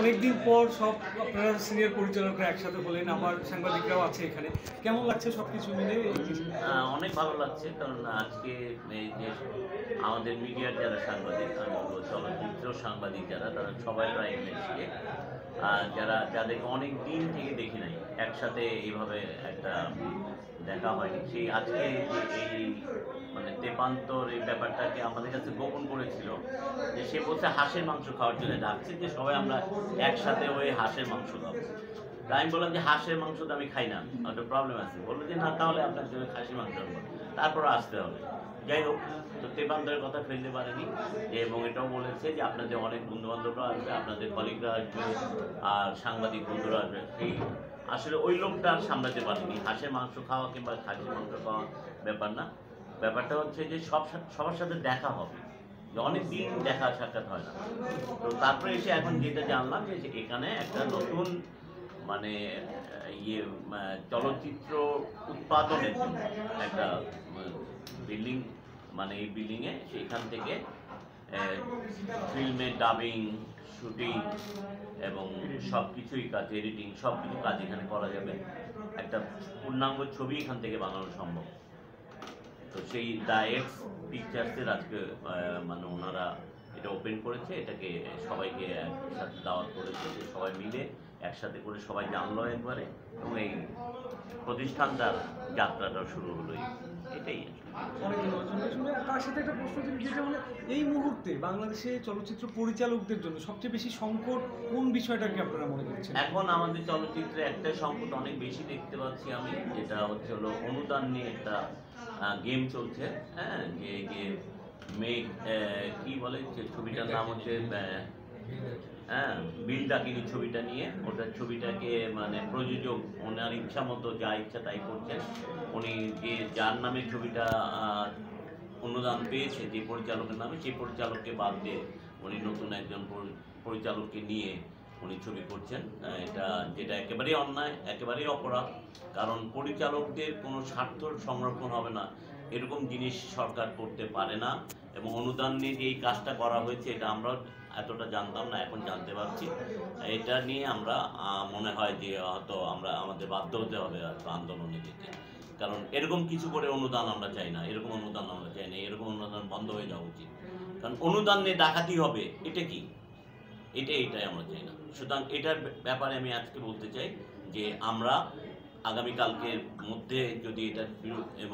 অনেকদিন পর সব আপনারা সিনিয়র পরিচালকরা একসাথে হলেন, আমার সাংবাদিকরাও আছে এখানে। কেমন লাগছে সব কিছু মিলে অনেক ভালো লাগছে, কারণ আজকে এই যে আমাদের মিডিয়ার যারা সাংবাদিক চলচ্চিত্র সাংবাদিক যারা, তারা সবাই প্রায় এসেছে যারা, যাদেরকে অনেক দিন থেকে দেখি নাই, একসাথে এইভাবে একটা দেখা হয়নি। সেই আজকে এই মানে দেপান্তর এই ব্যাপারটাকে আমাদের কাছে গোপন করেছিল যে সে বলছে হাঁসের মাংস খাওয়ার জন্য ডাকছে যে সবাই আমরা একসাথে ওই হাঁসের মাংস খাব। আমি বললাম যে হাঁসের মাংস তো আমি খাই না। একটা প্রবলেম আছে। বলল যে, না, তাহলে আপনার জন্য খাসি মাংস আনব। তারপর আসতে হবে। যাই হোক, তো তেপান্তরের কথা ফেলতে পারেনি। এবং এটাও বলেছে যে, আপনাদের অনেক বন্ধু বান্ধবরা আসবে, আপনাদের কলিগরা আসবে, আর সাংবাদিক বন্ধুরা আসবে। এই আসলে ওই লোকটা আর সামলাতে পারেনি। হাঁসের মাংস খাওয়া কিংবা খাসির মাংস খাওয়া ব্যাপার না। ব্যাপারটা হচ্ছে যে, সব সবার সাথে দেখা হবে। অনেক দিন দেখা সাক্ষাৎ হয় না। তো তারপরে এসে এখন যেটা জানলাম যে এখানে একটা নতুন মানে ইয়ে চলচ্চিত্র উৎপাদনের জন্য। একটা বিল্ডিং মানে এই বিল্ডিংয়ে সেখান থেকে ফিল্মের ডাবিং শুটিং এবং সব কিছুই কাজ এডিটিং সব কিছু কাজ এখানে করা যাবে। একটা পূর্ণাঙ্গ ছবি এখান থেকে বানানো সম্ভব। তো সেই দ্য এক্স পিকচার্সের আজকে মানে ওনারা এটা ওপেন করেছে। এটাকে সবাইকে একসাথে দাওয়াত করেছে সবাই মিলে একসাথে করে সবাই জানলো একবারে এবং এই প্রতিষ্ঠানটার যাত্রাটা শুরু হলো। এটাই তার সাথে একটা প্রশ্ন ছিল যেটা হলো এই মুহূর্তে বাংলাদেশে চলচ্চিত্র পরিচালকদের জন্য সবচেয়ে বেশি সংকট কোন বিষয়টাকে আপনারা মনে করছেন? এখন আমাদের চলচ্চিত্রে একটা সংকট অনেক বেশি দেখতে পাচ্ছি আমি যেটা হচ্ছে হলো অনুদান নিয়ে একটা গেম চলছে হ্যাঁ? যে মেঘ কি বলে? যে ছবিটার নাম হচ্ছে হ্যাঁ বিল ডাকিনি ছবিটা নিয়ে, ওটা ছবিটাকে মানে প্রযোজক ওনার ইচ্ছা মতো যা ইচ্ছা তাই করছেন। উনি যে, যার নামে ছবিটা অনুদান পেয়েছে, যে পরিচালকের নামে, সেই পরিচালককে বাদ দিয়ে উনি নতুন একজন পরিচালককে নিয়ে উনি ছবি করছেন। এটা, যেটা একেবারেই অন্যায়, একেবারেই অপরাধ। কারণ পরিচালকদের কোনো স্বার্থ সংরক্ষণ হবে না। এরকম জিনিস সরকার করতে পারে না। এবং অনুদান নিয়ে যে এই কাজটা করা হয়েছে, এটা আমরা এতটা জানতাম না, এখন জানতে পারছি। এটা নিয়ে আমরা মনে হয় যে হয়তো আমরা আমাদের বাধ্য হতে হবে হয়তো আন্দোলনে যেতে। কারণ এরকম কিছু করে অনুদান আমরা চাই না, এরকম অনুদান আমরা চাই না, এরকম অনুদান বন্ধ হয়ে যাওয়া উচিত। কারণ অনুদান নিয়ে ডাকাতি হবে, এটা কি? এটা, এটাই আমরা চাই না। সুতরাং এটার ব্যাপারে আমি আজকে বলতে চাই যে আমরা আগামীকালকের মধ্যে যদি এটার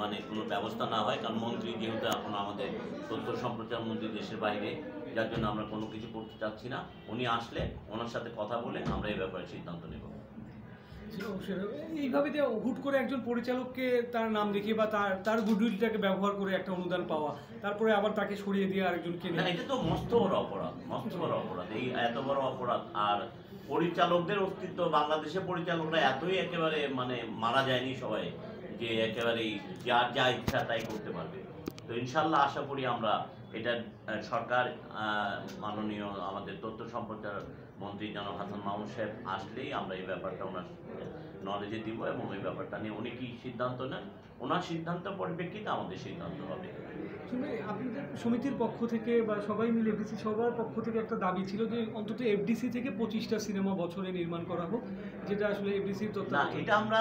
মানে কোনো ব্যবস্থা না হয়, কারণ মন্ত্রী যেহেতু এখন আমাদের তথ্য সম্প্রচার মন্ত্রী দেশের বাইরে যার জন্য আমরা কোনো কিছু করতে চাচ্ছি না। উনি আসলে ওনার সাথে কথা বলে আমরা এই ব্যাপারে সিদ্ধান্ত নেব। এইভাবে যে হুট করে একজন পরিচালককে তার নাম দেখিয়ে বা তার তার গুডউইলটাকে ব্যবহার করে একটা অনুদান পাওয়া তারপরে আবার তাকে সরিয়ে দিয়ে আরেকজনকে না এটা তো মস্ত বড় অপরাধ মস্ত বড় অপরাধ। এই এত বড় অপরাধ আর পরিচালকদের অস্তিত্ব বাংলাদেশের পরিচালকরা এতই একেবারে মানে মারা যায়নি সবাই যে একেবারেই যার যা ইচ্ছা তাই করতে পারবে। তো ইনশাল্লাহ আশা করি আমরা এটা সরকার মাননীয় আমাদের তথ্য সম্প্রচার মন্ত্রী জনাব হাসান মাহমুদ সাহেব আসলেই আমরা এই ব্যাপারটা ওনার নলেজে দিব এবং এই ব্যাপারটা নিয়ে উনি কি সিদ্ধান্ত নেন? ওনার সিদ্ধান্ত পরিপ্রেক্ষিতে আমাদের সিদ্ধান্ত হবে। আপনাদের সমিতির পক্ষ থেকে বা সবাই মিলে এফডিসি সবার পক্ষ থেকে একটা দাবি ছিল যে অন্তত এফডিসি থেকে পঁচিশটা সিনেমা বছরে নির্মাণ করা হোক যেটা আসলে এফডিসির না এটা আমরা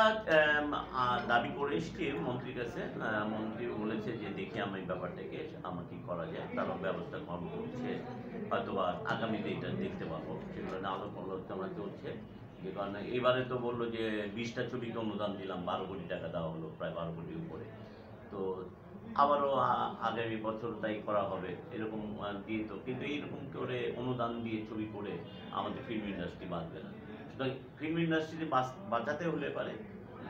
দাবি করে এসেছি মন্ত্রীর কাছে। মন্ত্রী বলেছে যে দেখি আমি এই ব্যাপারটাকে আমার কি করা যায়। তার ব্যবস্থা গ্রহণ করছে। হয়তো বা আগামীতে এটা দেখতে পাবো। সেগুলো নিয়ে আলোচনা চলছে। যে কারণে এবারে তো বলল যে বিশটা ছবিকে অনুদান দিলাম, বারো কোটি টাকা দেওয়া হলো, প্রায় বারো কোটির উপরে। তো আবারও আগামী বছর তাই করা হবে, এরকম দিয়ে তো। কিন্তু এইরকম করে অনুদান দিয়ে ছবি করে আমাদের ফিল্ম ইন্ডাস্ট্রি বাঁচবে না। সুতরাং ফিল্ম ইন্ডাস্ট্রিতে বাঁচাতে হলে পারে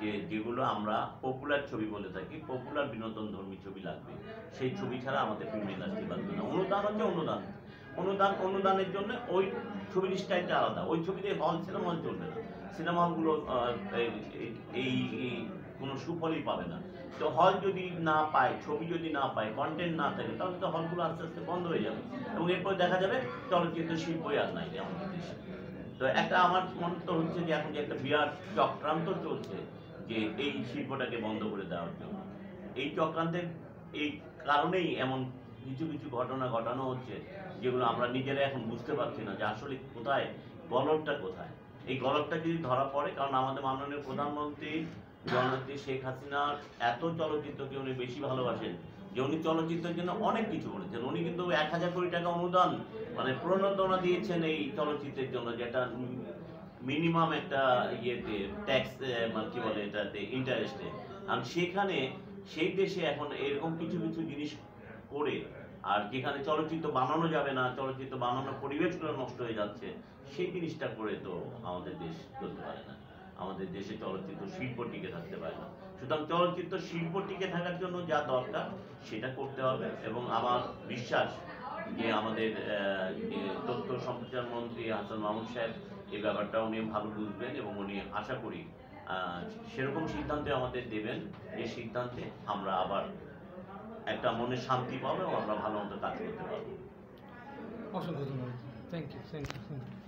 যে যেগুলো আমরা পপুলার ছবি বলে থাকি পপুলার বিনোদন ধর্মী ছবি লাগবে। সেই ছবি ছাড়া আমাদের ফিল্ম ইন্ডাস্ট্রি বাঁচবে না। অনুদান হচ্ছে অনুদান। অনুদান, অনুদানের জন্য ওই ছবির স্টাইলটা আলাদা। ওই ছবিতে হল সিনেমা হল চলবে না। সিনেমা হলগুলো এই কোনো সুফলই পাবে না। তো হল যদি না পায়, ছবি যদি না পায় কন্টেন্ট না থাকে, তাহলে তো হলগুলো আস্তে আস্তে বন্ধ হয়ে যাবে। এবং এরপর দেখা যাবে চলচ্চিত্র শিল্পই আর নাই আমাদের দেশে। তো একটা আমার মনে তো হচ্ছে যে এখন যে একটা বিরাট চক্রান্ত চলছে যে এই শিল্পটাকে বন্ধ করে দেওয়ার জন্য। এই চক্রান্তের, এই কারণেই এমন কিছু কিছু ঘটনা ঘটানো হচ্ছে, যেগুলো আমরা নিজেরা এখন বুঝতে পারছি না যে আসলে কোথায়, গলদটা কোথায়। এই গলদটা যদি ধরা পড়ে, কারণ আমাদের মাননীয় প্রধানমন্ত্রী, জননেত্রী শেখ হাসিনার এত চলচ্চিত্রকে উনি বেশি ভালোবাসেন যে উনি চলচ্চিত্রের জন্য অনেক কিছু করেছেন। উনি কিন্তু এক হাজার কোটি টাকা অনুদান মানে প্রণোদনা দিয়েছেন এই চলচ্চিত্রের জন্য, যেটা মিনিমাম একটা ইয়েতে ট্যাক্স মানে কি বলে এটাতে ইন্টারেস্টে আর সেখানে, সেই দেশে এখন এরকম কিছু কিছু জিনিস করে, আর যেখানে চলচ্চিত্র বানানো যাবে না, চলচ্চিত্র বানানোর পরিবেশগুলো নষ্ট হয়ে যাচ্ছে, সেই জিনিসটা করে তো আমাদের দেশ চলতে পারে না। আমাদের দেশে চলচ্চিত্র শিল্প টিকে থাকতে পারে না। সুতরাং চলচ্চিত্র শিল্প টিকে থাকার জন্য যা দরকার, সেটা করতে হবে এবং আমার বিশ্বাস যে আমাদের তথ্য সম্প্রচার মন্ত্রী হাসান মাহমুদ সাহেব এই ব্যাপারটা উনি ভালো বুঝবেন এবং উনি আশা করি সেরকম সিদ্ধান্তে আমাদের দেবেন। যে সিদ্ধান্তে আমরা আবার একটা মনে শান্তি পাবো এবং আমরা ভালো মতো কাজ করতে পারব। অসংখ্য ধন্যবাদ। Thank you thank you